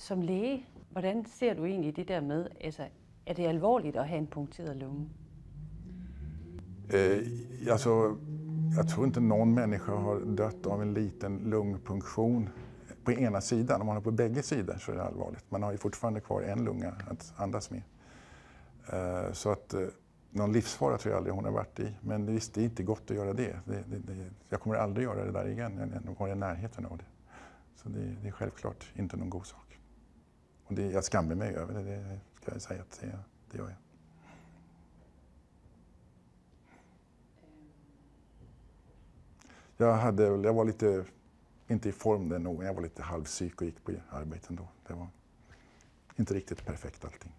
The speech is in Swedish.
Som læge, hvordan ser du egentlig det der med, altså er det alvorligt at have en punkteret lunge? Øh, eh, alltså, jag tror inte någon människa har dött av en liten lungpunktion på ena sidan. Om man har på bägge sidor så är det allvarligt. Man har ju fortfarande kvar en lunga att andas med. Eh, så att eh, øh, någon livsfara tror jag aldrig hon har varit i. Men visst, det är inte gott att göra det. det, det, det jag kommer aldrig göra det där igen. Jag har i närheten av det. Så det, det, är självklart inte någon god sak. Och det, jag skammer mig över det, det ska jag säga att det, det gör jag. Jag, hade, jag var lite, inte i form den nog, jag var lite halvpsyk och gick på arbeten då. Det var inte riktigt perfekt allting.